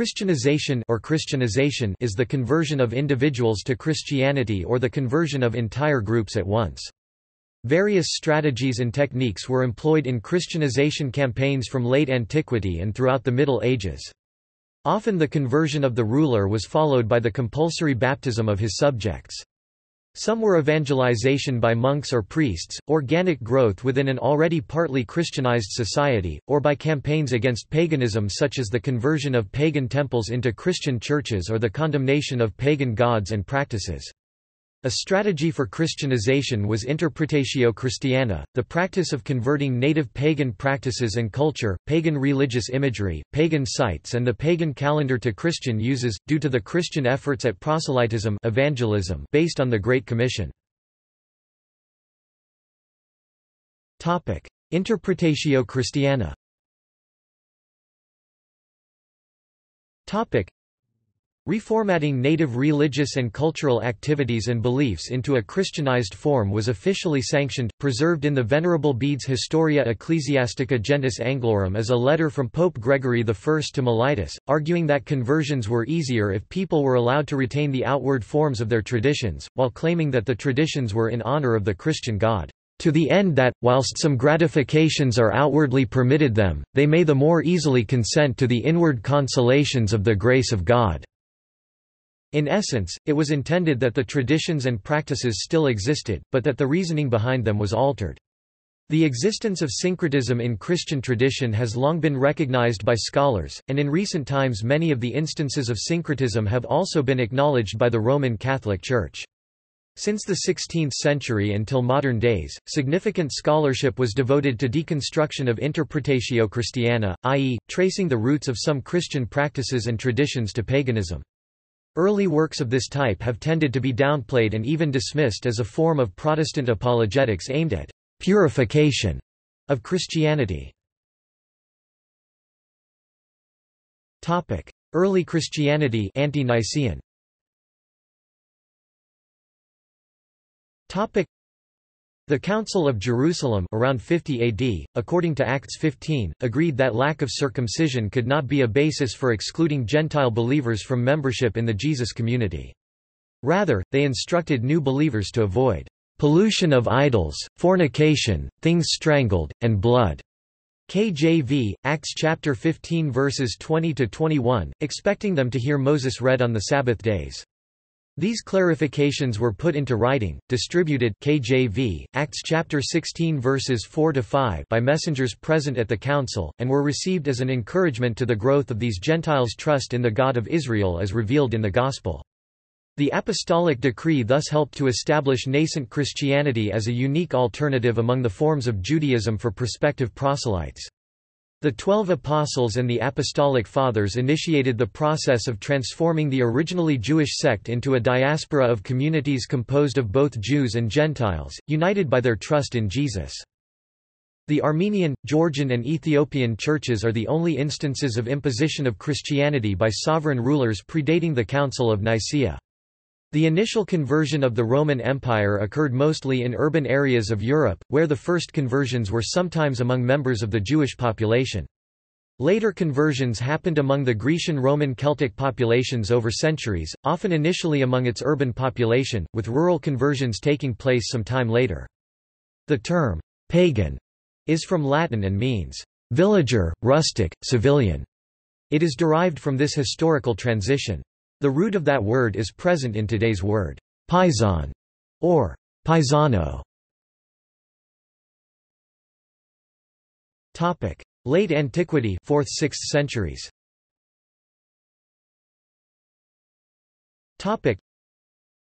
Christianization or Christianization is the conversion of individuals to Christianity or the conversion of entire groups at once. Various strategies and techniques were employed in Christianization campaigns from late antiquity and throughout the Middle Ages. Often the conversion of the ruler was followed by the compulsory baptism of his subjects. Some were evangelization by monks or priests, organic growth within an already partly Christianized society, or by campaigns against paganism such as the conversion of pagan temples into Christian churches or the condemnation of pagan gods and practices. A strategy for Christianization was Interpretatio Christiana, the practice of converting native pagan practices and culture, pagan religious imagery, pagan sites and the pagan calendar to Christian uses, due to the Christian efforts at proselytism evangelism based on the Great Commission. Interpretatio Christiana Reformatting native religious and cultural activities and beliefs into a Christianized form was officially sanctioned, preserved in the Venerable Bede's Historia Ecclesiastica Gentis Anglorum as a letter from Pope Gregory I to Mellitus, arguing that conversions were easier if people were allowed to retain the outward forms of their traditions, while claiming that the traditions were in honor of the Christian God to the end that, whilst some gratifications are outwardly permitted them, they may the more easily consent to the inward consolations of the grace of God. In essence, it was intended that the traditions and practices still existed, but that the reasoning behind them was altered. The existence of syncretism in Christian tradition has long been recognized by scholars, and in recent times many of the instances of syncretism have also been acknowledged by the Roman Catholic Church. Since the 16th century until modern days, significant scholarship was devoted to deconstruction of Interpretatio Christiana, i.e., tracing the roots of some Christian practices and traditions to paganism. Early works of this type have tended to be downplayed and even dismissed as a form of Protestant apologetics aimed at purification of Christianity. Topic: Early Christianity Ante-Nicene the Council of Jerusalem around 50 AD, according to Acts 15, agreed that lack of circumcision could not be a basis for excluding Gentile believers from membership in the Jesus community. Rather, they instructed new believers to avoid pollution of idols, fornication, things strangled, and blood. KJV, Acts chapter 15 verses 20 to 21, expecting them to hear Moses read on the Sabbath days. These clarifications were put into writing, distributed KJV, Acts chapter 16 verses 4 to 5 by messengers present at the council, and were received as an encouragement to the growth of these Gentiles' trust in the God of Israel as revealed in the Gospel. The apostolic decree thus helped to establish nascent Christianity as a unique alternative among the forms of Judaism for prospective proselytes. The Twelve Apostles and the Apostolic Fathers initiated the process of transforming the originally Jewish sect into a diaspora of communities composed of both Jews and Gentiles, united by their trust in Jesus. The Armenian, Georgian and Ethiopian churches are the only instances of imposition of Christianity by sovereign rulers predating the Council of Nicaea. The initial conversion of the Roman Empire occurred mostly in urban areas of Europe, where the first conversions were sometimes among members of the Jewish population. Later conversions happened among the Grecian Roman Celtic populations over centuries, often initially among its urban population, with rural conversions taking place some time later. The term, pagan, is from Latin and means, villager, rustic, civilian. It is derived from this historical transition. The root of that word is present in today's word, paisan, or paisano. Topic: Late antiquity 4th–6th centuries Topic: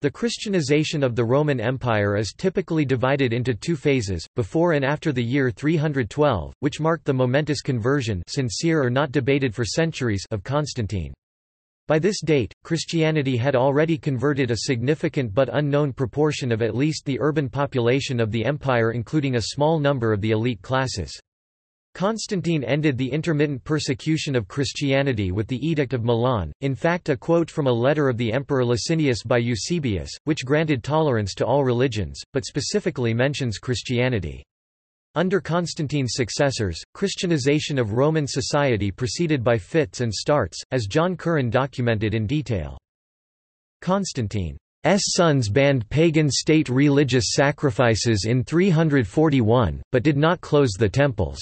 the Christianization of the Roman Empire is typically divided into two phases, before and after the year 312, which marked the momentous conversion sincere or not debated for centuries of Constantine. By this date, Christianity had already converted a significant but unknown proportion of at least the urban population of the empire including a small number of the elite classes. Constantine ended the intermittent persecution of Christianity with the Edict of Milan, in fact a quote from a letter of the Emperor Licinius by Eusebius, which granted tolerance to all religions, but specifically mentions Christianity. Under Constantine's successors, Christianization of Roman society proceeded by fits and starts, as John Curran documented in detail. Constantine's sons banned pagan state religious sacrifices in 341, but did not close the temples.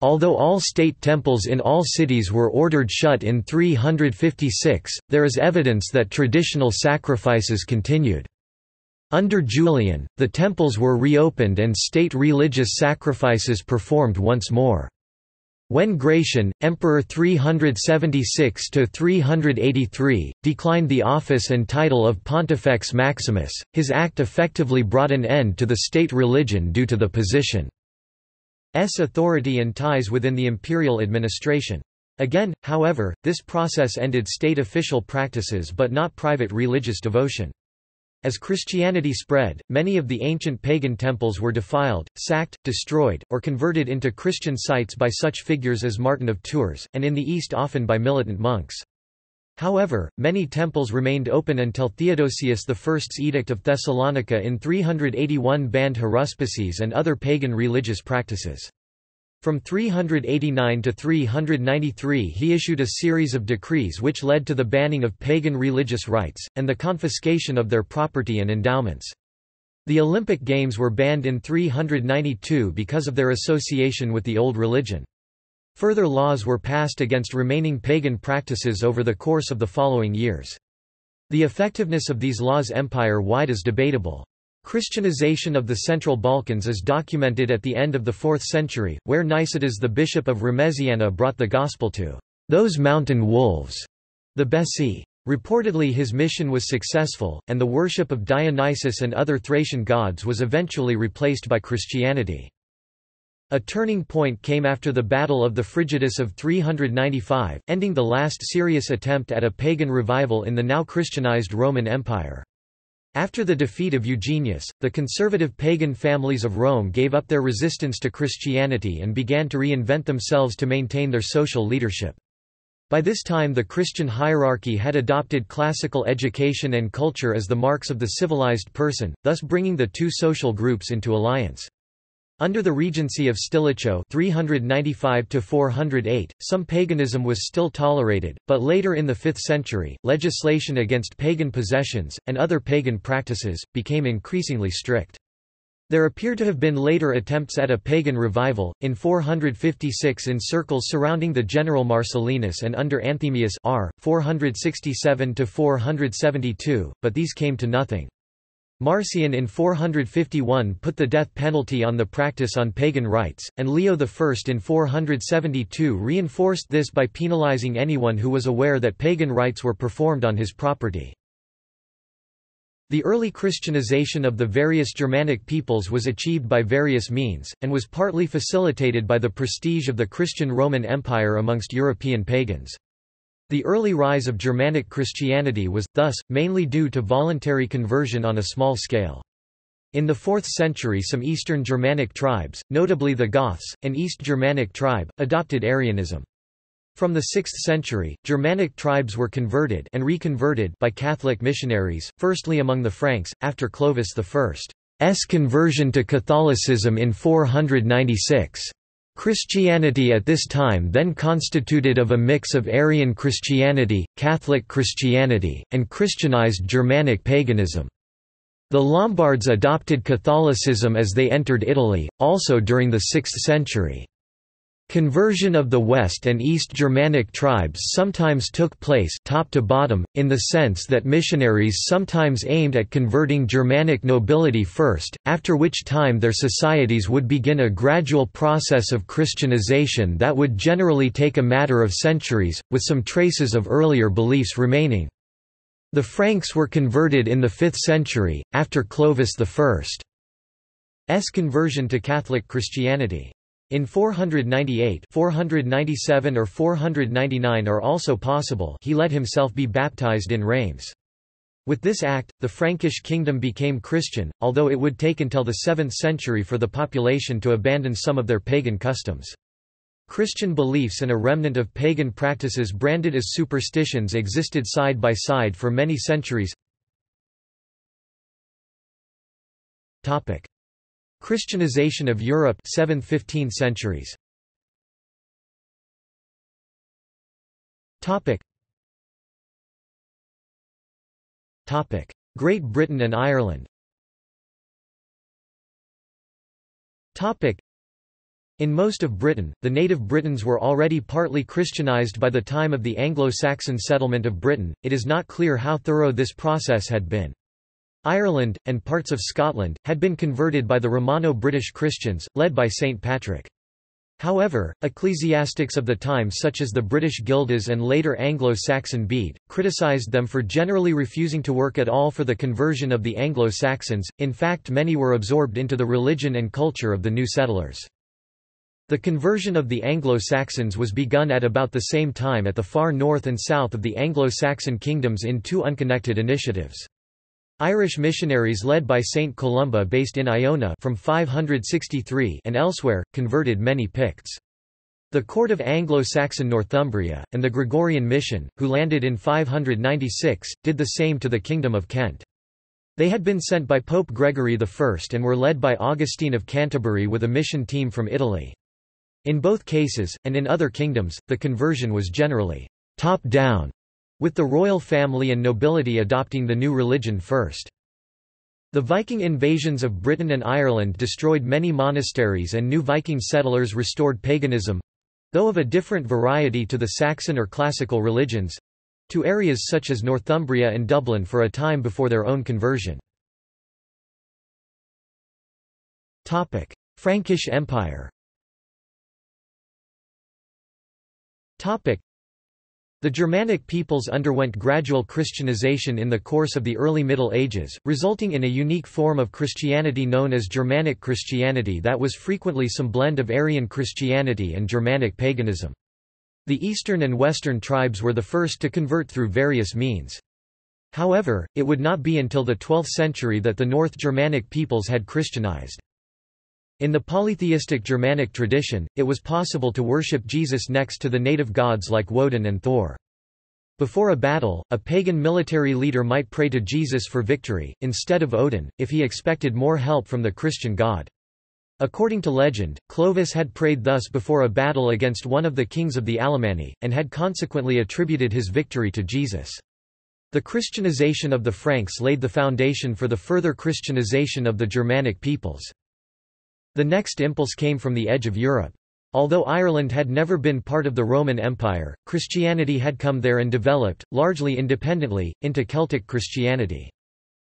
Although all state temples in all cities were ordered shut in 356, there is evidence that traditional sacrifices continued. Under Julian, the temples were reopened and state religious sacrifices performed once more. When Gratian, Emperor 376–383, declined the office and title of Pontifex Maximus, his act effectively brought an end to the state religion due to the position's authority and ties within the imperial administration. Again, however, this process ended state official practices but not private religious devotion. As Christianity spread, many of the ancient pagan temples were defiled, sacked, destroyed, or converted into Christian sites by such figures as Martin of Tours, and in the East often by militant monks. However, many temples remained open until Theodosius I's Edict of Thessalonica in 381 banned haruspices and other pagan religious practices. From 389 to 393 he issued a series of decrees which led to the banning of pagan religious rites, and the confiscation of their property and endowments. The Olympic Games were banned in 392 because of their association with the old religion. Further laws were passed against remaining pagan practices over the course of the following years. The effectiveness of these laws empire-wide is debatable. Christianization of the Central Balkans is documented at the end of the 4th century, where Nicetas the bishop of Remesiana brought the gospel to those mountain wolves, the Bessi. Reportedly his mission was successful, and the worship of Dionysus and other Thracian gods was eventually replaced by Christianity. A turning point came after the Battle of the Frigidus of 395, ending the last serious attempt at a pagan revival in the now Christianized Roman Empire. After the defeat of Eugenius, the conservative pagan families of Rome gave up their resistance to Christianity and began to reinvent themselves to maintain their social leadership. By this time the Christian hierarchy had adopted classical education and culture as the marks of the civilized person, thus bringing the two social groups into alliance. Under the regency of Stilicho 395 some paganism was still tolerated, but later in the 5th century, legislation against pagan possessions, and other pagan practices, became increasingly strict. There appear to have been later attempts at a pagan revival, in 456 in circles surrounding the general Marcellinus and under Anthemius r. 467–472, but these came to nothing. Marcian in 451 put the death penalty on the practice on pagan rites, and Leo I in 472 reinforced this by penalizing anyone who was aware that pagan rites were performed on his property. The early Christianization of the various Germanic peoples was achieved by various means, and was partly facilitated by the prestige of the Christian Roman Empire amongst European pagans. The early rise of Germanic Christianity was, thus, mainly due to voluntary conversion on a small scale. In the 4th century some Eastern Germanic tribes, notably the Goths, an East Germanic tribe, adopted Arianism. From the 6th century, Germanic tribes were converted and reconverted by Catholic missionaries, firstly among the Franks, after Clovis I's conversion to Catholicism in 496. Christianity at this time then constituted of a mix of Arian Christianity, Catholic Christianity, and Christianized Germanic paganism. The Lombards adopted Catholicism as they entered Italy, also during the 6th century. Conversion of the West and East Germanic tribes sometimes took place top to bottom, in the sense that missionaries sometimes aimed at converting Germanic nobility first, after which time their societies would begin a gradual process of Christianization that would generally take a matter of centuries, with some traces of earlier beliefs remaining. The Franks were converted in the 5th century, after Clovis I's conversion to Catholic Christianity. In 498 497 or 499 are also possible he let himself be baptized in Reims. With this act, the Frankish kingdom became Christian, although it would take until the 7th century for the population to abandon some of their pagan customs. Christian beliefs and a remnant of pagan practices branded as superstitions existed side by side for many centuries. Christianization of Europe 7th–15th centuries. Great Britain and Ireland. In most of Britain, the native Britons were already partly Christianized by the time of the Anglo-Saxon settlement of Britain, it is not clear how thorough this process had been. Ireland, and parts of Scotland, had been converted by the Romano-British Christians, led by St. Patrick. However, ecclesiastics of the time such as the British Gildas and later Anglo-Saxon Bede, criticised them for generally refusing to work at all for the conversion of the Anglo-Saxons, in fact many were absorbed into the religion and culture of the new settlers. The conversion of the Anglo-Saxons was begun at about the same time at the far north and south of the Anglo-Saxon kingdoms in two unconnected initiatives. Irish missionaries led by Saint Columba based in Iona from 563 and elsewhere, converted many Picts. The court of Anglo-Saxon Northumbria, and the Gregorian mission, who landed in 596, did the same to the Kingdom of Kent. They had been sent by Pope Gregory I and were led by Augustine of Canterbury with a mission team from Italy. In both cases, and in other kingdoms, the conversion was generally top-down with the royal family and nobility adopting the new religion first. The Viking invasions of Britain and Ireland destroyed many monasteries and new Viking settlers restored paganism—though of a different variety to the Saxon or classical religions—to areas such as Northumbria and Dublin for a time before their own conversion. Frankish Empire the Germanic peoples underwent gradual Christianization in the course of the early Middle Ages, resulting in a unique form of Christianity known as Germanic Christianity that was frequently some blend of Arian Christianity and Germanic paganism. The eastern and western tribes were the first to convert through various means. However, it would not be until the 12th century that the North Germanic peoples had Christianized. In the polytheistic Germanic tradition, it was possible to worship Jesus next to the native gods like Woden and Thor. Before a battle, a pagan military leader might pray to Jesus for victory, instead of Odin, if he expected more help from the Christian god. According to legend, Clovis had prayed thus before a battle against one of the kings of the Alemanni, and had consequently attributed his victory to Jesus. The Christianization of the Franks laid the foundation for the further Christianization of the Germanic peoples. The next impulse came from the edge of Europe. Although Ireland had never been part of the Roman Empire, Christianity had come there and developed, largely independently, into Celtic Christianity.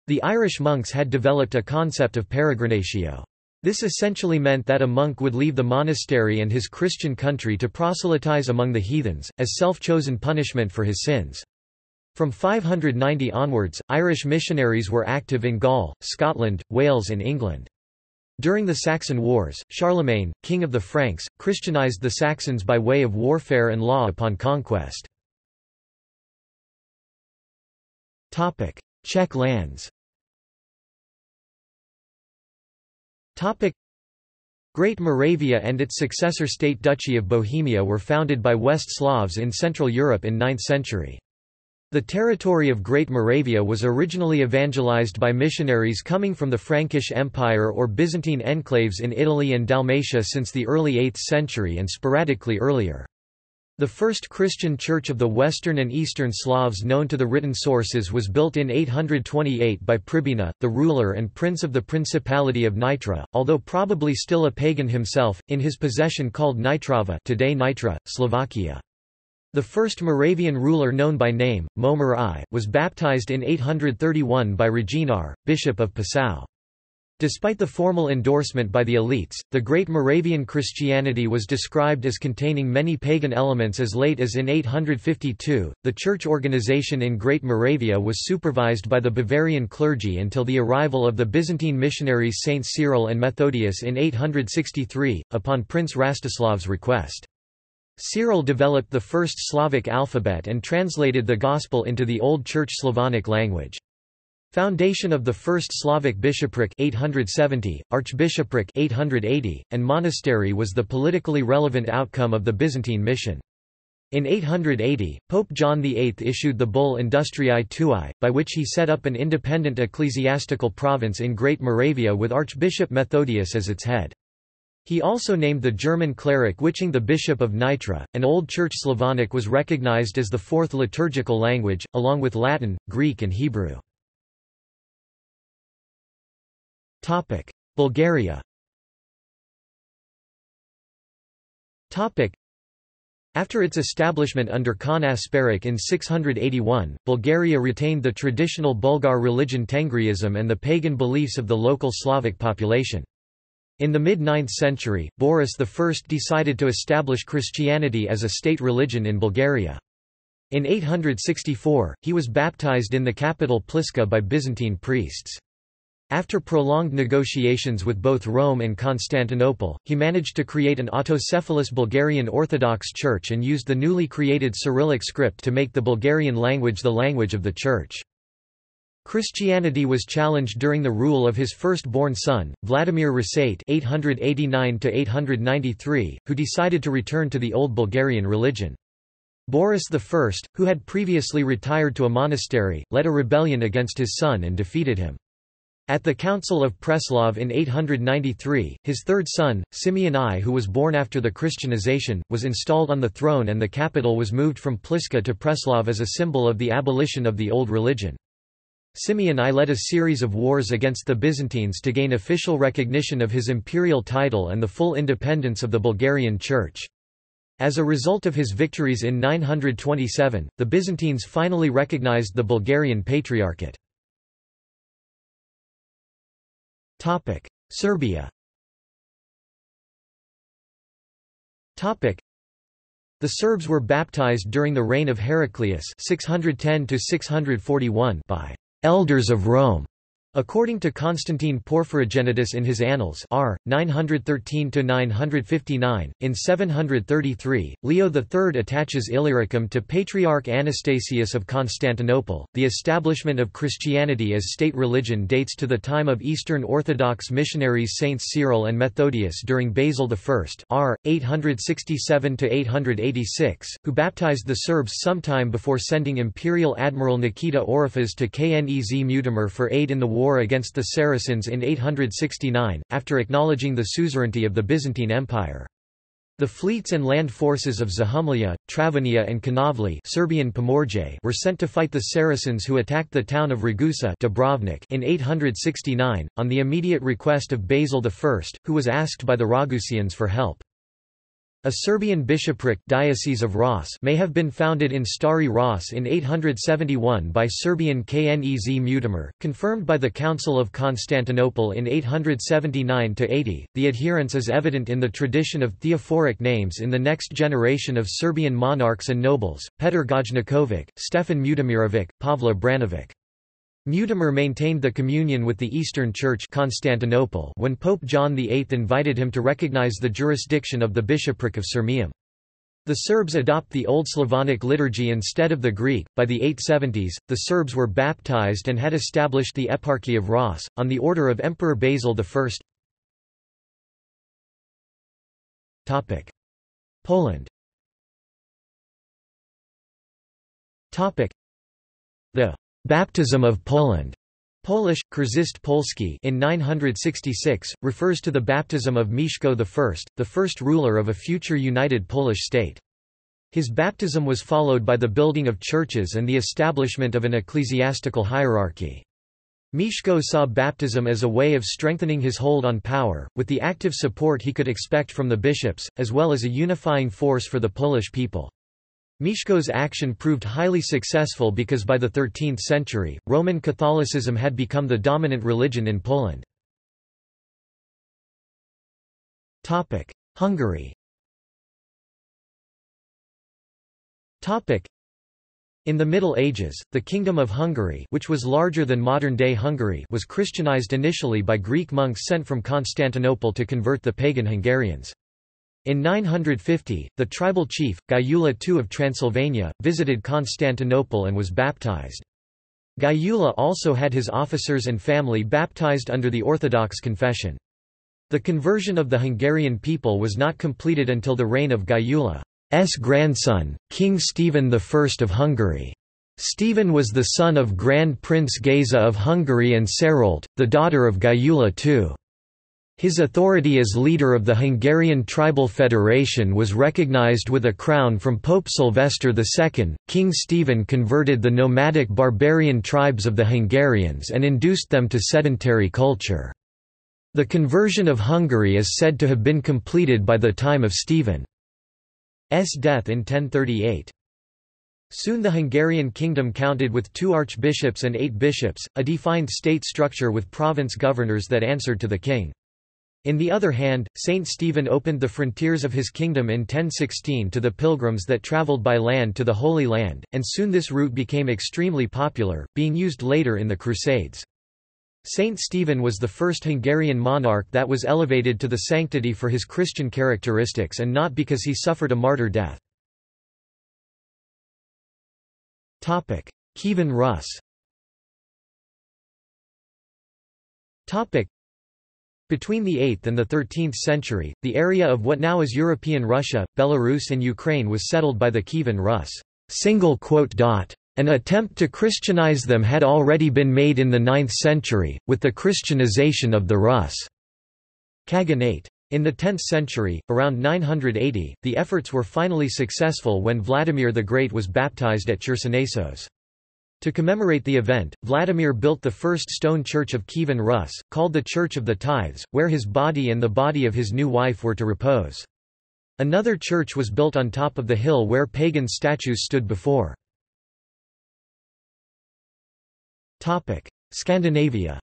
The Irish monks had developed a concept of peregrinatio. This essentially meant that a monk would leave the monastery and his Christian country to proselytize among the heathens, as self-chosen punishment for his sins. From 590 onwards, Irish missionaries were active in Gaul, Scotland, Wales and England. During the Saxon Wars, Charlemagne, king of the Franks, Christianized the Saxons by way of warfare and law upon conquest. Czech lands Great Moravia and its successor state Duchy of Bohemia were founded by West Slavs in Central Europe in 9th century. The territory of Great Moravia was originally evangelized by missionaries coming from the Frankish Empire or Byzantine enclaves in Italy and Dalmatia since the early 8th century and sporadically earlier. The first Christian church of the Western and Eastern Slavs known to the written sources was built in 828 by Pribina, the ruler and prince of the Principality of Nitra, although probably still a pagan himself, in his possession called Nitrava today Nitra, Slovakia. The first Moravian ruler known by name, Mojmir I, was baptized in 831 by Reginar, bishop of Passau. Despite the formal endorsement by the elites, the Great Moravian Christianity was described as containing many pagan elements as late as in 852. The church organization in Great Moravia was supervised by the Bavarian clergy until the arrival of the Byzantine missionaries Saints Cyril and Methodius in 863, upon Prince Rastislav's request. Cyril developed the first Slavic alphabet and translated the Gospel into the Old Church Slavonic language. Foundation of the first Slavic bishopric 870, archbishopric 880, and monastery was the politically relevant outcome of the Byzantine mission. In 880, Pope John VIII issued the bull Industriae Tuae, by which he set up an independent ecclesiastical province in Great Moravia with Archbishop Methodius as its head. He also named the German cleric Wiching the bishop of Nitra, and Old Church Slavonic was recognized as the fourth liturgical language, along with Latin, Greek and Hebrew. Bulgaria after its establishment under Khan Asparuch in 681, Bulgaria retained the traditional Bulgar religion Tengriism and the pagan beliefs of the local Slavic population. In the mid-9th century, Boris I decided to establish Christianity as a state religion in Bulgaria. In 864, he was baptized in the capital Pliska by Byzantine priests. After prolonged negotiations with both Rome and Constantinople, he managed to create an autocephalous Bulgarian Orthodox Church and used the newly created Cyrillic script to make the Bulgarian language the language of the Church. Christianity was challenged during the rule of his first-born son, Vladimir Rasate (889–893), who decided to return to the old Bulgarian religion. Boris I, who had previously retired to a monastery, led a rebellion against his son and defeated him. At the Council of Preslav in 893, his third son, Simeon I who was born after the Christianization, was installed on the throne and the capital was moved from Pliska to Preslav as a symbol of the abolition of the old religion. Simeon I led a series of wars against the Byzantines to gain official recognition of his imperial title and the full independence of the Bulgarian Church. As a result of his victories in 927, the Byzantines finally recognized the Bulgarian Patriarchate. Serbia. The Serbs were baptized during the reign of Heraclius 610 641 by elders of Rome According to Constantine Porphyrogenitus in his Annals R. 913–959, in 733, Leo III attaches Illyricum to Patriarch Anastasius of Constantinople. The establishment of Christianity as state religion dates to the time of Eastern Orthodox missionaries Saints Cyril and Methodius during Basil I R. 867–886, who baptized the Serbs sometime before sending Imperial Admiral Niketas Oryphas to Knez Mutimir for aid in the war war against the Saracens in 869, after acknowledging the suzerainty of the Byzantine Empire. The fleets and land forces of Zahumlja, Travunia and Konavli Serbian Pomorje were sent to fight the Saracens who attacked the town of Ragusa Dubrovnik in 869, on the immediate request of Basil I, who was asked by the Ragusians for help. A Serbian bishopric Diocese of Ras may have been founded in Stari Ras in 871 by Serbian Knez Mutimir, confirmed by the Council of Constantinople in 879–80. The adherence is evident in the tradition of theophoric names in the next generation of Serbian monarchs and nobles, Petar Gojnikovic, Stefan Mutimirovic, Pavla Branovic. Mutimir maintained the communion with the Eastern Church Constantinople when Pope John VIII invited him to recognize the jurisdiction of the bishopric of Sirmium. The Serbs adopt the Old Slavonic liturgy instead of the Greek. By the 870s, the Serbs were baptized and had established the Eparchy of Ras, on the order of Emperor Basil I. Poland The Baptism of Poland Polish, Chrzest Polski in 966, refers to the baptism of Mieszko I, the first ruler of a future united Polish state. His baptism was followed by the building of churches and the establishment of an ecclesiastical hierarchy. Mieszko saw baptism as a way of strengthening his hold on power, with the active support he could expect from the bishops, as well as a unifying force for the Polish people. Mieszko's action proved highly successful because by the 13th century, Roman Catholicism had become the dominant religion in Poland. Hungary in the Middle Ages, the Kingdom of Hungary which was larger than modern-day Hungary was Christianized initially by Greek monks sent from Constantinople to convert the pagan Hungarians. In 950, the tribal chief, Gyula II of Transylvania, visited Constantinople and was baptized. Gyula also had his officers and family baptized under the Orthodox confession. The conversion of the Hungarian people was not completed until the reign of Gyula's grandson, King Stephen I of Hungary. Stephen was the son of Grand Prince Geza of Hungary and Sarolt, the daughter of Gyula II. His authority as leader of the Hungarian Tribal Federation was recognized with a crown from Pope Sylvester II. King Stephen converted the nomadic barbarian tribes of the Hungarians and induced them to sedentary culture. The conversion of Hungary is said to have been completed by the time of Stephen's death in 1038. Soon the Hungarian kingdom counted with two archbishops and eight bishops, a defined state structure with province governors that answered to the king. In the other hand, Saint Stephen opened the frontiers of his kingdom in 1016 to the pilgrims that travelled by land to the Holy Land, and soon this route became extremely popular, being used later in the Crusades. Saint Stephen was the first Hungarian monarch that was elevated to the sanctity for his Christian characteristics and not because he suffered a martyr death. Kievan Rus between the 8th and the 13th century, the area of what now is European Russia, Belarus and Ukraine was settled by the Kievan Rus. An attempt to Christianize them had already been made in the 9th century, with the Christianization of the Rus. Khaganate. In the 10th century, around 980, the efforts were finally successful when Vladimir the Great was baptized at Chersonesos. To commemorate the event, Vladimir built the first stone church of Kievan Rus, called the Church of the Tithes, where his body and the body of his new wife were to repose. Another church was built on top of the hill where pagan statues stood before. Scandinavia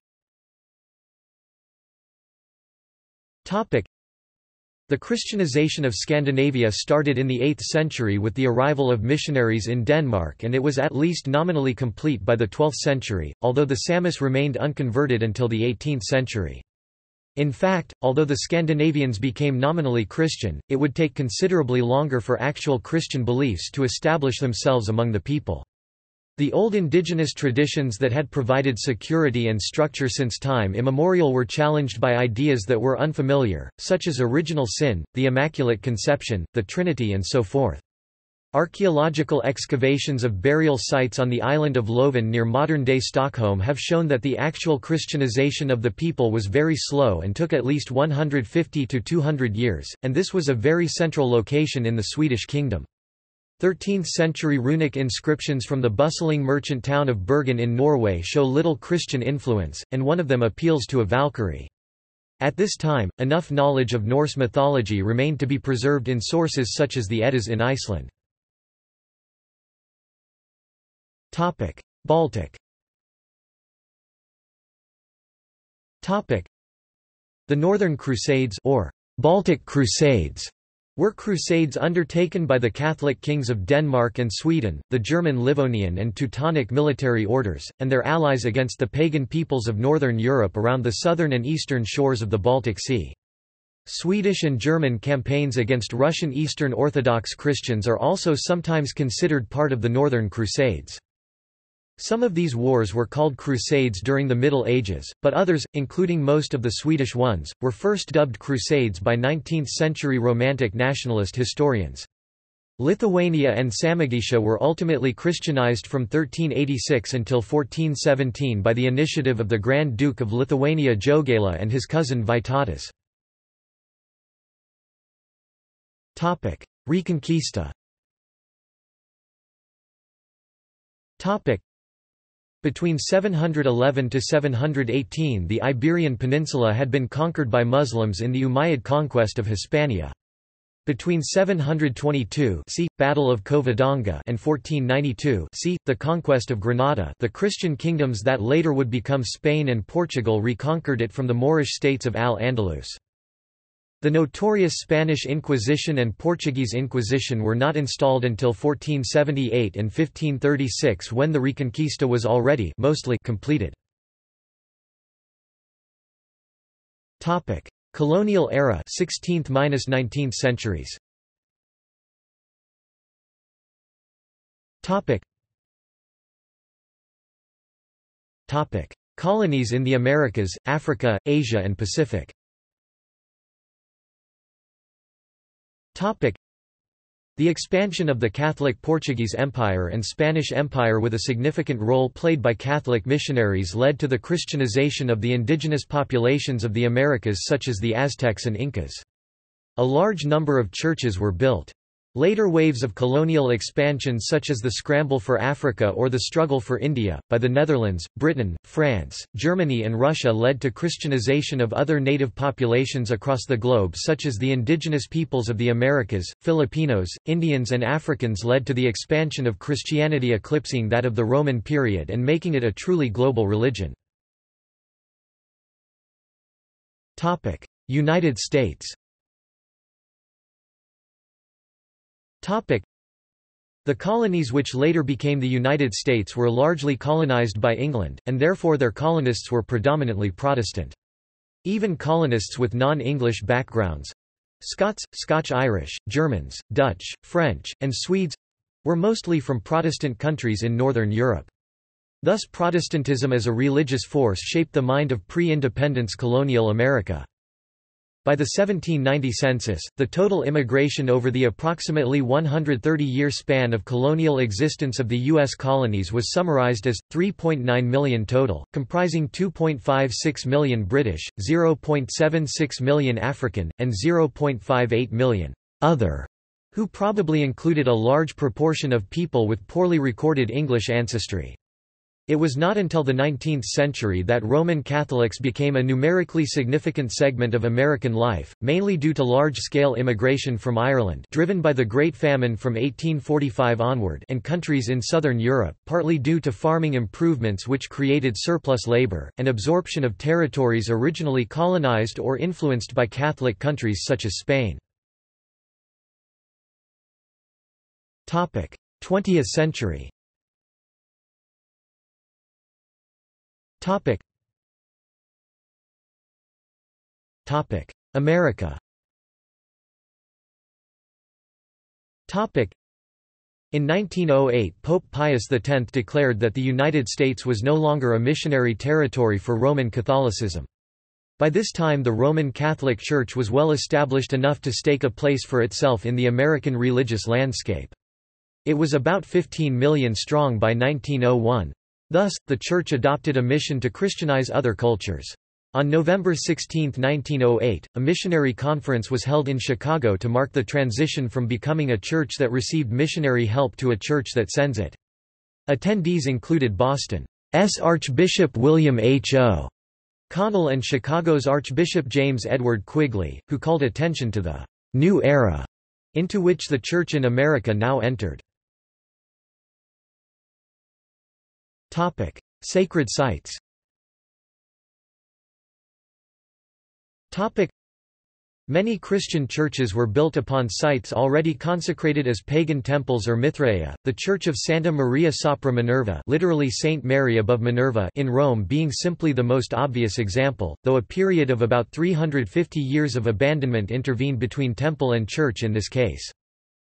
the Christianization of Scandinavia started in the 8th century with the arrival of missionaries in Denmark and it was at least nominally complete by the 12th century, although the Samish remained unconverted until the 18th century. In fact, although the Scandinavians became nominally Christian, it would take considerably longer for actual Christian beliefs to establish themselves among the people. The old indigenous traditions that had provided security and structure since time immemorial were challenged by ideas that were unfamiliar, such as original sin, the Immaculate Conception, the Trinity and so forth. Archaeological excavations of burial sites on the island of Lovön near modern-day Stockholm have shown that the actual Christianization of the people was very slow and took at least 150 to 200 years, and this was a very central location in the Swedish kingdom. 13th-century runic inscriptions from the bustling merchant town of Bergen in Norway show little Christian influence, and one of them appeals to a Valkyrie. At this time, enough knowledge of Norse mythology remained to be preserved in sources such as the Eddas in Iceland. Baltic The Northern Crusades or Baltic Crusades were crusades undertaken by the Catholic kings of Denmark and Sweden, the German Livonian and Teutonic military orders, and their allies against the pagan peoples of northern Europe around the southern and eastern shores of the Baltic Sea. Swedish and German campaigns against Russian Eastern Orthodox Christians are also sometimes considered part of the Northern Crusades. Some of these wars were called Crusades during the Middle Ages, but others, including most of the Swedish ones, were first dubbed Crusades by 19th-century Romantic nationalist historians. Lithuania and Samogitia were ultimately Christianized from 1386 until 1417 by the initiative of the Grand Duke of Lithuania Jogaila and his cousin Vytautas. Reconquista between 711 to 718 the Iberian Peninsula had been conquered by Muslims in the Umayyad conquest of Hispania. Between 722 see, Battle of Covadonga and 1492 see, the conquest of Granada the Christian kingdoms that later would become Spain and Portugal reconquered it from the Moorish states of Al-Andalus. The notorious Spanish Inquisition and Portuguese Inquisition were not installed until 1478 and 1536 when the Reconquista was already mostly completed. Topic: Colonial era 16th–19th centuries. Topic. Topic: Colonies in the Americas, Africa, Asia and Pacific. The expansion of the Catholic Portuguese Empire and Spanish Empire with a significant role played by Catholic missionaries led to the Christianization of the indigenous populations of the Americas such as the Aztecs and Incas. A large number of churches were built. Later waves of colonial expansion such as the Scramble for Africa or the Struggle for India, by the Netherlands, Britain, France, Germany and Russia led to Christianization of other native populations across the globe such as the indigenous peoples of the Americas, Filipinos, Indians and Africans led to the expansion of Christianity eclipsing that of the Roman period and making it a truly global religion. United States The colonies which later became the United States were largely colonized by England, and therefore their colonists were predominantly Protestant. Even colonists with non-English backgrounds—Scots, Scotch-Irish, Germans, Dutch, French, and Swedes—were mostly from Protestant countries in Northern Europe. Thus Protestantism as a religious force shaped the mind of pre-independence colonial America. By the 1790 census, the total immigration over the approximately 130-year span of colonial existence of the U.S. colonies was summarized as, 3.9 million total, comprising 2.56 million British, 0.76 million African, and 0.58 million other, who probably included a large proportion of people with poorly recorded English ancestry. It was not until the 19th century that Roman Catholics became a numerically significant segment of American life, mainly due to large-scale immigration from Ireland driven by the Great Famine from 1845 onward and countries in southern Europe, partly due to farming improvements which created surplus labor, and absorption of territories originally colonized or influenced by Catholic countries such as Spain. 20th century Topic. Topic. America Topic. In 1908 Pope Pius X declared that the United States was no longer a missionary territory for Roman Catholicism. By this time the Roman Catholic Church was well established enough to stake a place for itself in the American religious landscape. It was about 15 million strong by 1901. Thus, the Church adopted a mission to Christianize other cultures. On November 16, 1908, a missionary conference was held in Chicago to mark the transition from becoming a church that received missionary help to a church that sends it. Attendees included Boston's Archbishop William H. O. Connell and Chicago's Archbishop James Edward Quigley, who called attention to the new era into which the Church in America now entered. Topic: Sacred sites. Topic: Many Christian churches were built upon sites already consecrated as pagan temples or Mithraea, the Church of Santa Maria sopra Minerva literally Saint Mary above Minerva in Rome being simply the most obvious example, though a period of about 350 years of abandonment intervened between temple and church in this case.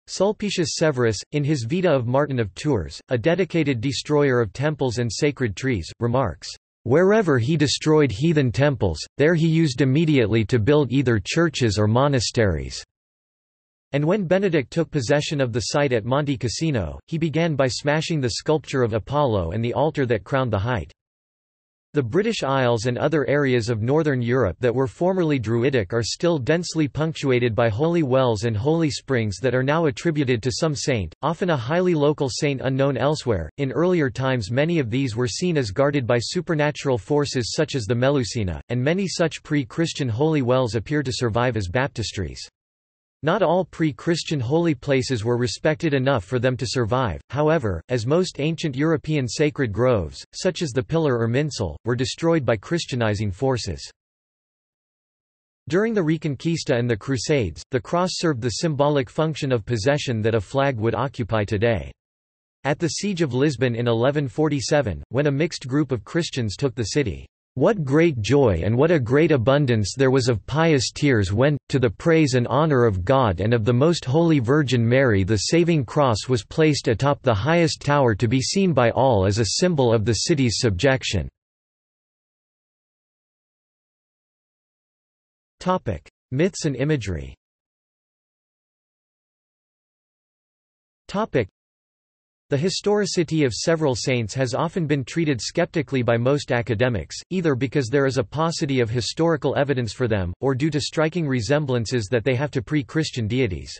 Sulpicius Severus, in his Vita of Martin of Tours, a dedicated destroyer of temples and sacred trees, remarks, "...wherever he destroyed heathen temples, there he used immediately to build either churches or monasteries." And when Benedict took possession of the site at Monte Cassino, he began by smashing the sculpture of Apollo and the altar that crowned the height. The British Isles and other areas of northern Europe that were formerly Druidic are still densely punctuated by holy wells and holy springs that are now attributed to some saint, often a highly local saint unknown elsewhere. In earlier times, many of these were seen as guarded by supernatural forces such as the Melusina, and many such pre Christian holy wells appear to survive as baptistries. Not all pre-Christian holy places were respected enough for them to survive, however, as most ancient European sacred groves, such as the Pillar Irminsul, were destroyed by Christianizing forces. During the Reconquista and the Crusades, the cross served the symbolic function of possession that a flag would occupy today. At the Siege of Lisbon in 1147, when a mixed group of Christians took the city, what great joy and what a great abundance there was of pious tears when, to the praise and honor of God and of the Most Holy Virgin Mary the saving cross was placed atop the highest tower to be seen by all as a symbol of the city's subjection." Myths and imagery The historicity of several saints has often been treated skeptically by most academics, either because there is a paucity of historical evidence for them, or due to striking resemblances that they have to pre-Christian deities.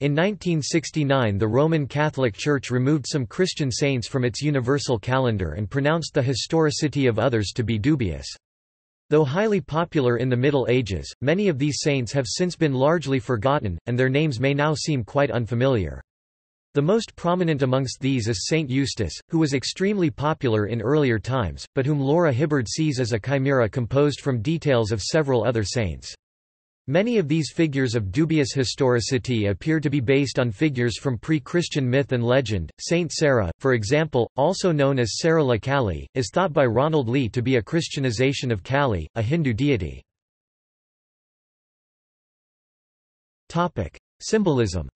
In 1969 the Roman Catholic Church removed some Christian saints from its universal calendar and pronounced the historicity of others to be dubious. Though highly popular in the Middle Ages, many of these saints have since been largely forgotten, and their names may now seem quite unfamiliar. The most prominent amongst these is Saint Eustace, who was extremely popular in earlier times, but whom Laura Hibbard sees as a chimera composed from details of several other saints. Many of these figures of dubious historicity appear to be based on figures from pre-Christian myth and legend. Saint Sarah, for example, also known as Sarah la Kali, is thought by Ronald Lee to be a Christianization of Kali, a Hindu deity. Topic: Symbolism.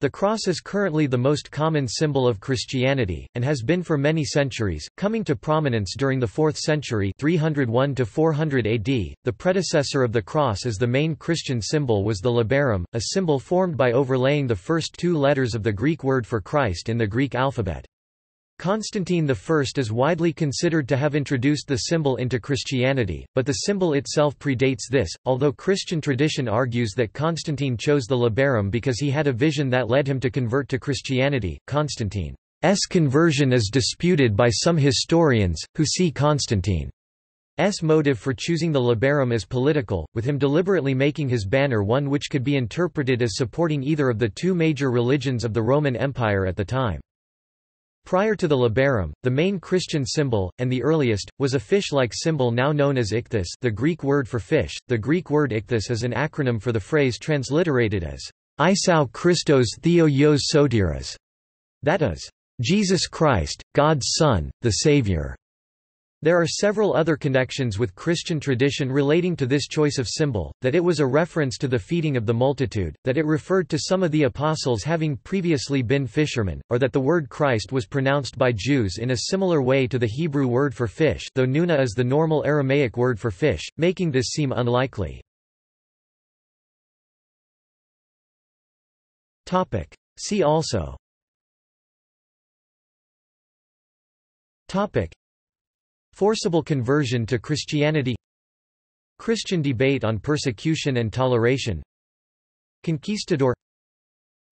The cross is currently the most common symbol of Christianity, and has been for many centuries, coming to prominence during the 4th century 301 to 400 AD. The predecessor of the cross as the main Christian symbol was the labarum, a symbol formed by overlaying the first two letters of the Greek word for Christ in the Greek alphabet. Constantine I is widely considered to have introduced the symbol into Christianity, but the symbol itself predates this, although Christian tradition argues that Constantine chose the labarum because he had a vision that led him to convert to Christianity. Constantine's conversion is disputed by some historians, who see Constantine's motive for choosing the labarum as political, with him deliberately making his banner one which could be interpreted as supporting either of the two major religions of the Roman Empire at the time. Prior to the labarum, the main Christian symbol, and the earliest, was a fish-like symbol now known as ichthys the Greek word for fish. The Greek word ichthys is an acronym for the phrase transliterated as Isou Christos Theos Soteras, that is, Jesus Christ, God's Son, the Savior. There are several other connections with Christian tradition relating to this choice of symbol, that it was a reference to the feeding of the multitude, that it referred to some of the apostles having previously been fishermen, or that the word Christ was pronounced by Jews in a similar way to the Hebrew word for fish though nuna is the normal Aramaic word for fish, making this seem unlikely. See also Forcible conversion to Christianity Christian debate on persecution and toleration Conquistador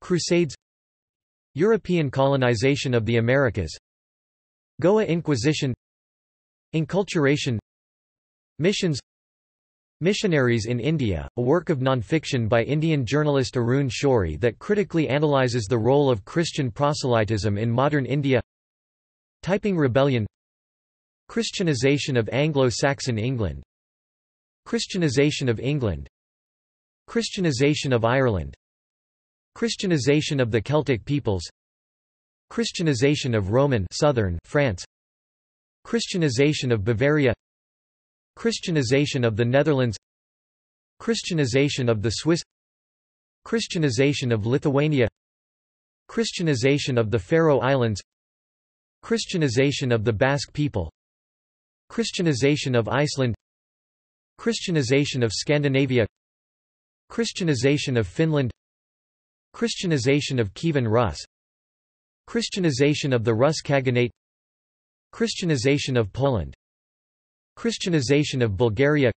Crusades European colonization of the Americas Goa Inquisition Inculturation Missions Missionaries in India, a work of nonfiction by Indian journalist Arun Shourie that critically analyzes the role of Christian proselytism in modern India Taiping Rebellion Christianization of Anglo-Saxon England Christianization of England Christianization of Ireland Christianization of the Celtic peoples Christianization of Roman southern France Christianization of Bavaria Christianization of the Netherlands Christianization of the Swiss Christianization of Lithuania Christianization of the Faroe Islands Christianization of the Basque people Christianization of Iceland Christianization of Scandinavia Christianization of Finland Christianization of Kievan Rus Christianization of the Rus Khaganate Christianization of Poland Christianization of Bulgaria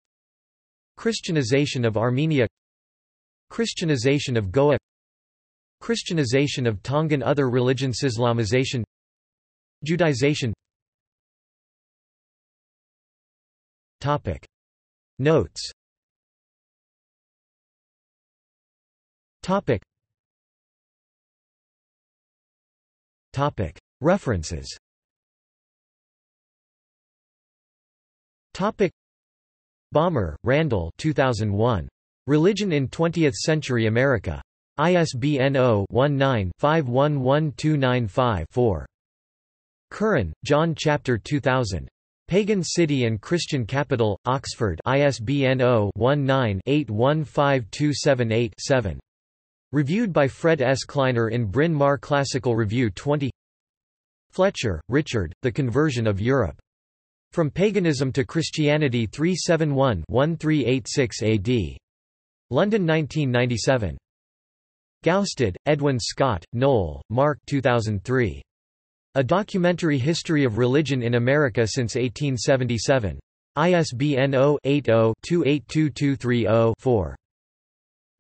Christianization of Armenia Christianization of Goa Christianization of Tongan Other religions Islamization Judaization Topic. Notes Topic. Topic. References Topic. Balmer, Randall 2001. Religion in Twentieth Century America. ISBN 0-19-511295-4. Curran, John Chapter 2000. Pagan City and Christian Capital, Oxford ISBN 0-19-815278-7. Reviewed by Fred S. Kleiner in Bryn Mawr Classical Review 20 Fletcher, Richard, The Conversion of Europe. From Paganism to Christianity 371-1386 AD. London 1997. Gaustad, Edwin Scott, Noll, Mark 2003. A Documentary History of Religion in America since 1877. ISBN 0-80-282230-4.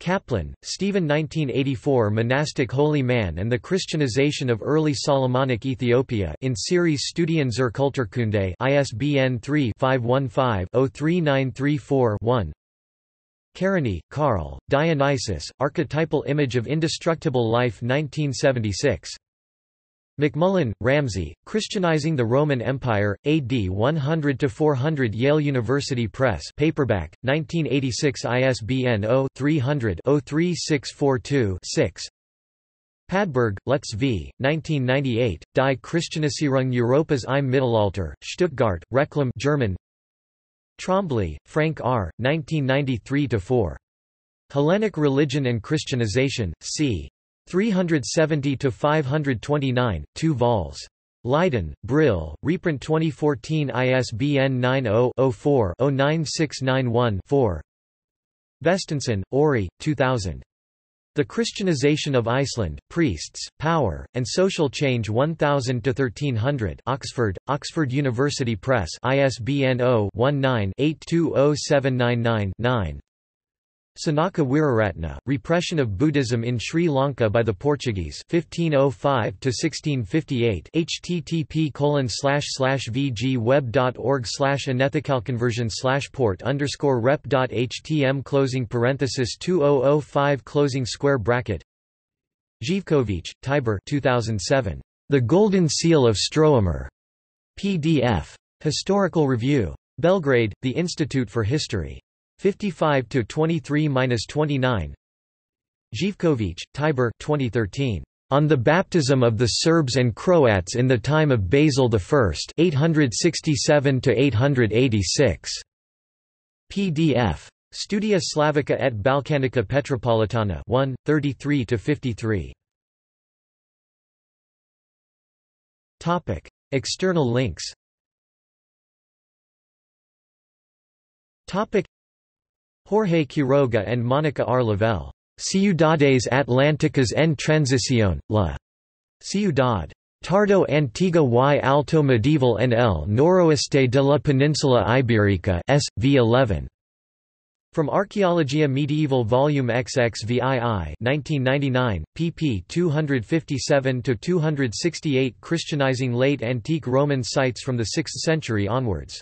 Kaplan, Steven 1984 Monastic Holy Man and the Christianization of Early Solomonic Ethiopia in series Studien zur Kulturkunde ISBN 3-515-03934-1 Kerényi, Carl, Dionysus, Archetypal Image of Indestructible Life 1976. MacMullen, Ramsay, Christianizing the Roman Empire, AD 100–400 Yale University Press paperback, 1986 ISBN 0-300-03642-6 Padberg, Lutz v. 1998, Die Christianisierung Europas im Mittelalter, Stuttgart, Reclam German Trombley, Frank R., 1993–4. Hellenic Religion and Christianization, c. 370–529, 2 vols. Leiden, Brill, reprint 2014 ISBN 90-04-09691-4 Vésteinsson, Orri, 2000. The Christianization of Iceland, Priests, Power, and Social Change 1000–1300 Oxford, Oxford University Press ISBN 0-19-820799-9 Senaka Weeraratna, Repression of Buddhism in Sri Lanka by the Portuguese 1505 1658 http colon slash slash vgweb.org slash anethicalconversion port underscore rep.htm closing parenthesis 2005 closing square bracket Zhivkovic, Tibor 2007. The Golden Seal of Stroimir. PDF. Historical Review. Belgrade, The Institute for History. 55 to 23-29. Zhivkovic, Tibor 2013. On the Baptism of the Serbs and Croats in the Time of Basil I 867 886. PDF. Studia Slavica et Balkanica Petropolitana 1, 33–53. External links Jorge Quiroga and Monica R. Lovelle. Ciudades Atlánticas en Transición, La Ciudad. Tardo Antigua y Alto Medieval en el noroeste de la Península Ibérica S. v. 11. From Archaeologia Medieval Volume XXVII 1999, pp 257–268 Christianizing late antique Roman sites from the 6th century onwards.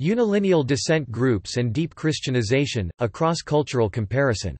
Unilineal descent groups and deep Christianization, a cross-cultural comparison